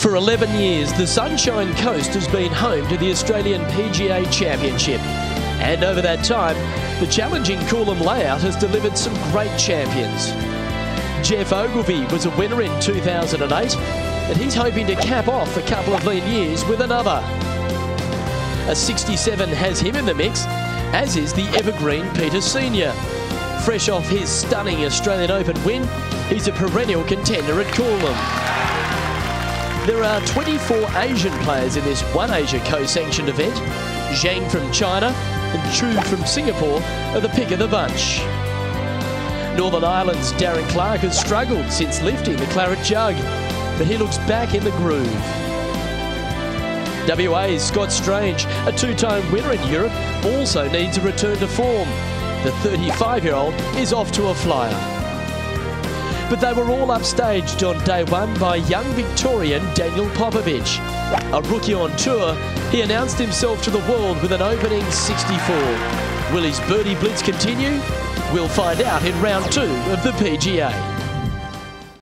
For 11 years, the Sunshine Coast has been home to the Australian PGA Championship. And over that time, the challenging Coolum layout has delivered some great champions. Geoff Ogilvy was a winner in 2008, and he's hoping to cap off a couple of lean years with another. A 67 has him in the mix, as is the evergreen Peter Senior. Fresh off his stunning Australian Open win, he's a perennial contender at Coolum. There are 24 Asian players in this One Asia co-sanctioned event. Zhang from China and Chu from Singapore are the pick of the bunch. Northern Ireland's Darren Clarke has struggled since lifting the claret jug, but he looks back in the groove. WA's Scott Strange, a two-time winner in Europe, also needs a return to form. The 35-year-old is off to a flyer but they were all upstaged on day one by young Victorian Daniel Popovic. A rookie on tour, he announced himself to the world with an opening 64. Will his birdie blitz continue? We'll find out in round two of the PGA.